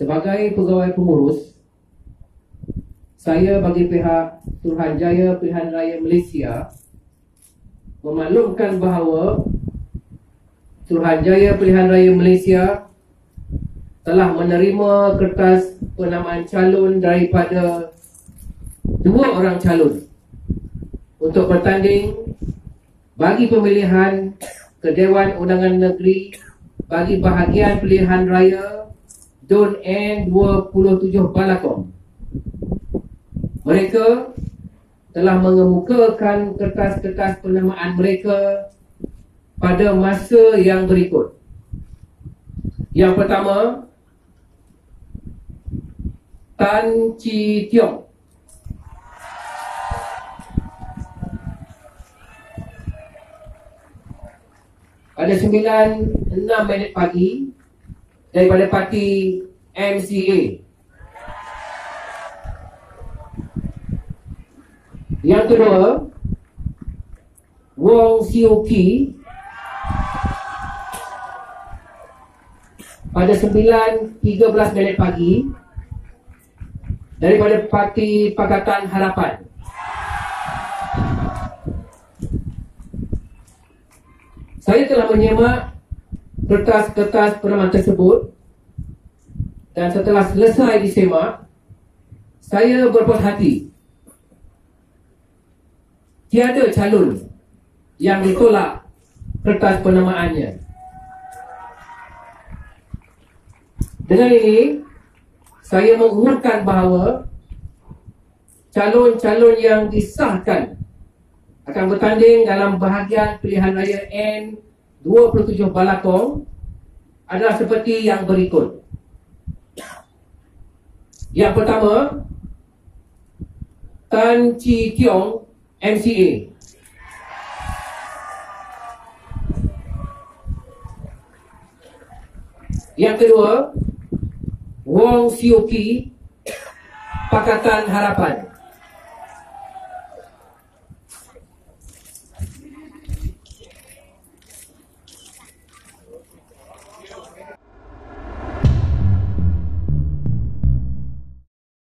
sebagai pegawai pengurus, saya bagi pihak Suruhanjaya Pilihan Raya Malaysia memaklumkan bahawa Suruhanjaya Pilihan Raya Malaysia telah menerima kertas penamaan calon daripada dua orang calon untuk bertanding bagi pemilihan ke Dewan Undangan Negeri bagi bahagian pilihan raya Dun N27 Balakong. Mereka telah mengemukakan kertas-kertas penamaan mereka pada masa yang berikut. Yang pertama, Tan Chi Tiong. Pada 9.6 minit pagi daripada parti MCA Yang kedua Wong Siu Ki pada 9.13 minit pagi daripada Parti Pakatan Harapan. Saya telah menyemak kertas-kertas penamaan tersebut dan setelah selesai disemak, saya berpuas hati tiada calon yang ditolak kertas penamaannya. Dengan ini, saya mengumumkan bahawa calon-calon yang disahkan akan bertanding dalam bahagian pilihan raya N27 Balakong adalah seperti yang berikut. Yang pertama, Tan Chi Tiong MCA Yang kedua Wong Sioki Pakatan Harapan